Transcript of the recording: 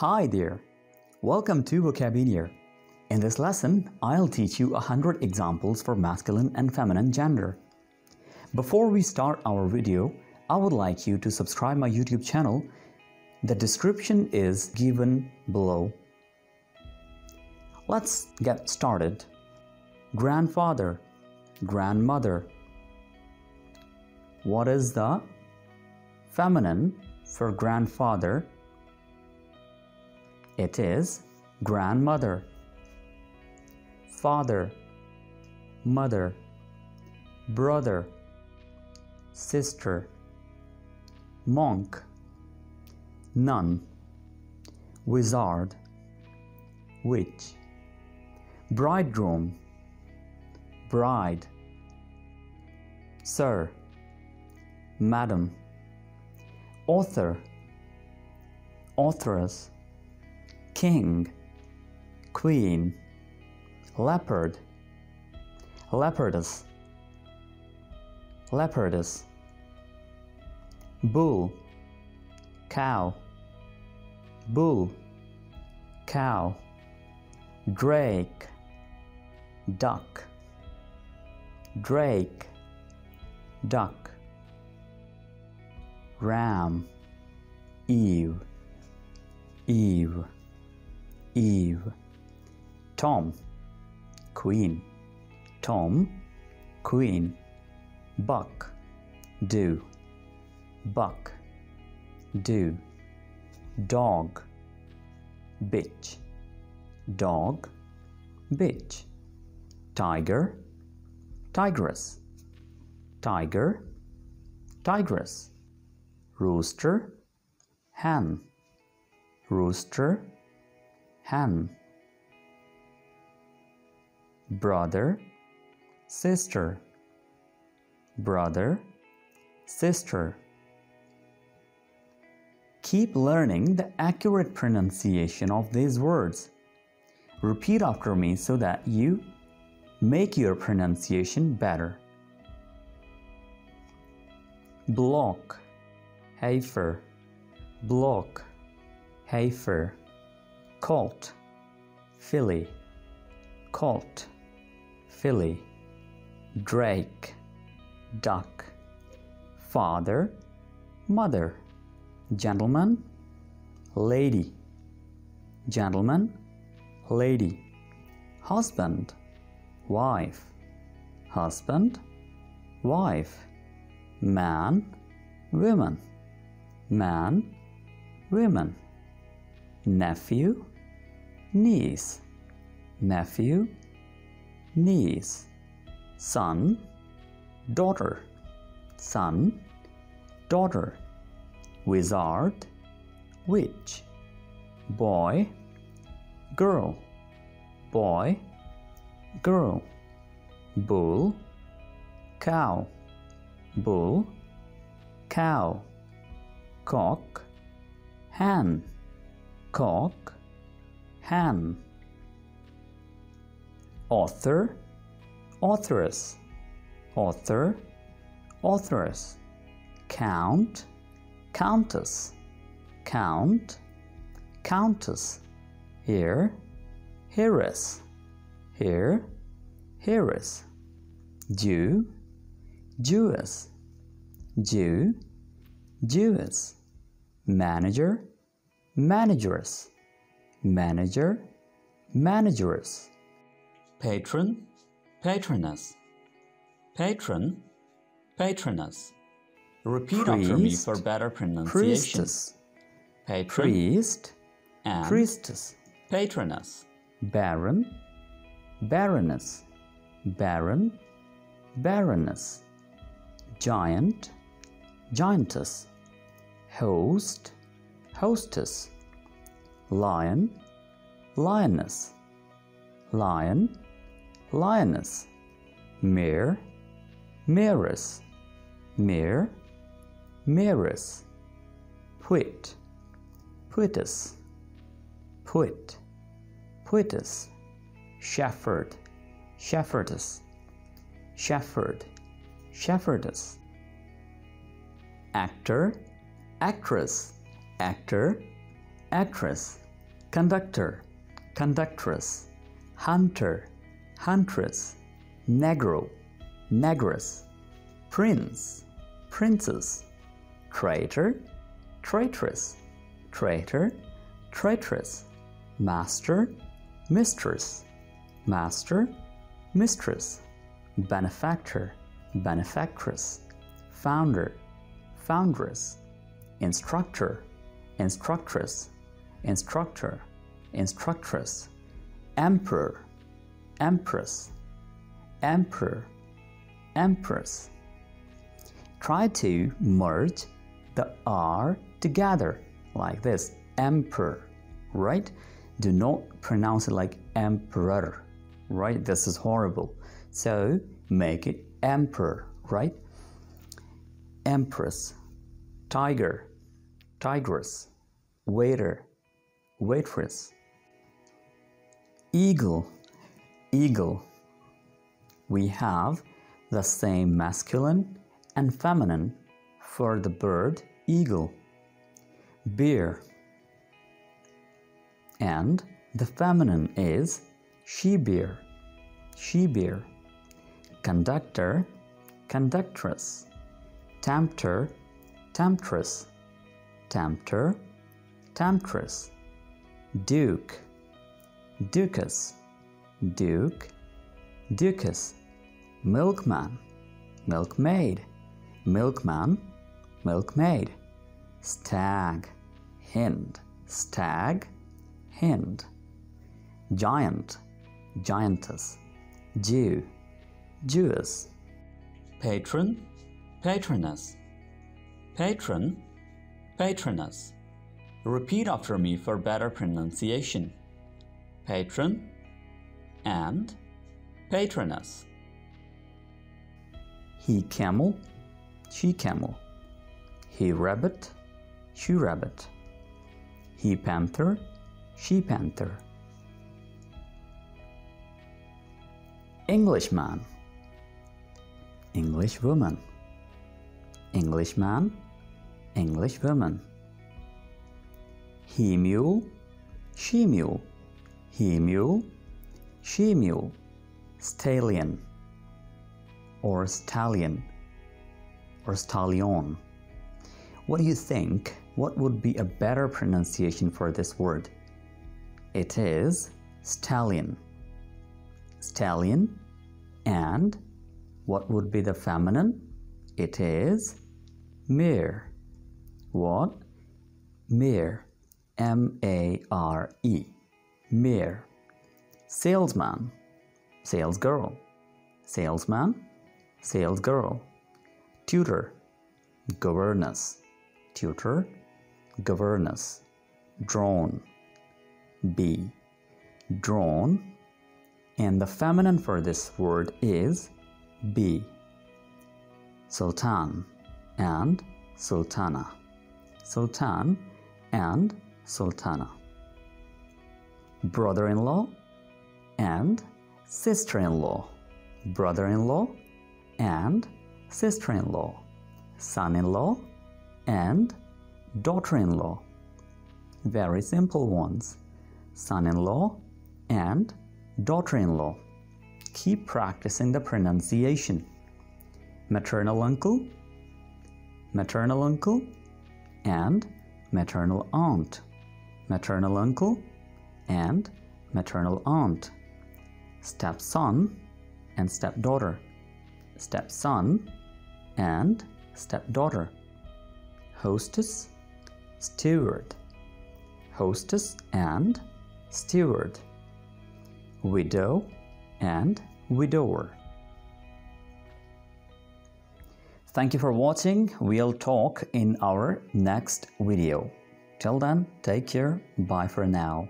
Hi there. Welcome to Vocabineer. In this lesson, I'll teach you 100 examples for masculine and feminine gender. Before we start our video, I would like you to subscribe my YouTube channel. The description is given below. Let's get started. Grandfather, grandmother. What is the feminine for grandfather? It is grandmother, father, mother, brother, sister, monk, nun, wizard, witch, bridegroom, bride, sir, madam, author, authoress, king, queen, leopard, leopardess, leopardess, bull, cow, bull, cow, drake, duck, drake, duck, ram, Eve, Eve, Eve, Tom, Queen, Tom, Queen, Buck, do, Buck, do, Dog, bitch, Dog, bitch, Tiger, Tigress, Tiger, Tigress, Rooster, Hen, Rooster, hen brother sister. Brother sister. Keep learning the accurate pronunciation of these words. Repeat after me so that you make your pronunciation better. Block heifer. Block heifer colt filly colt filly drake. Duck. Father. Mother. Gentleman. Lady. Gentleman. Lady. Husband. Wife. Husband. Wife. Man. Woman. Man. Women nephew? Niece. Nephew? Niece. Son? Daughter. Son? Daughter. Wizard? Witch. Boy? Girl. Boy? Girl. Bull? Cow. Bull? Cow. Cock? Hen cock hen. Author authoress. Author authoress. Count countess. Count countess. Here heiress. Here heiress. Jew jewess. Jew jewess. Manager manageress manager manageress patron patroness. Patron patroness. Repeat after me for better pronunciation. priestess. Patron priest and priestess. patroness. Baron baroness. Baron baroness. Giant giantess. Host hostess lion. Lioness. Lion. Lioness. Mayor. Mayoress. Mayor. Mayoress. Poet poetess poet poetess shepherd. Shepherdess. Shepherd. Shepherdess. Actor. Actress. Actor actress conductor, conductress, hunter, huntress, negro, negress, prince, princess, traitor, traitress, traitor, traitress, master, mistress, master, mistress, benefactor, benefactress, founder, foundress, instructor, instructress, instructor, instructress, emperor, empress, emperor, empress. Try to merge the R together like this emperor, right? Do not pronounce it like emperor, right? This is horrible. So make it emperor, right? Empress, tiger, tigress, waiter, waitress, eagle, eagle. We have the same masculine and feminine for the bird eagle, bear, and the feminine is she bear, she bear, conductor, conductress, tempter, temptress, tempter, temptress, duke, duchess, duke, duchess, milkman, milkmaid, milkman, milkmaid, stag, hind, stag, hind, giant, giantess, Jew, Jewess, patron, patroness, patron, patroness. Repeat after me for better pronunciation. Patron and patroness. He camel, she camel. He rabbit, she rabbit. He panther, she panther. Englishman, English woman. Englishman, English woman. He mule, she mule. He mule, she mule. Stallion or stallion or stallion. What do you think? What would be a better pronunciation for this word? It is stallion. Stallion. And what would be the feminine? It is mare. What? Mare. M A R E. Mare. Salesman. Salesgirl. Salesman. Salesgirl. Tutor. Governess. Tutor. Governess. Drone. Bee. Drone. And the feminine for this word is bee. Sultan and Sultana. Sultan and Sultana. Brother in law and sister in law. Brother in law and sister in law. Son in law and daughter in law. Very simple ones. Son in law and daughter in law. Keep practicing the pronunciation. Maternal uncle, maternal uncle, and maternal aunt. Maternal uncle and maternal aunt. Stepson and stepdaughter. Stepson and stepdaughter. Hostess, steward. Hostess and steward widow, and widower. Thank you for watching. We'll talk in our next video. Till then, take care. Bye for now.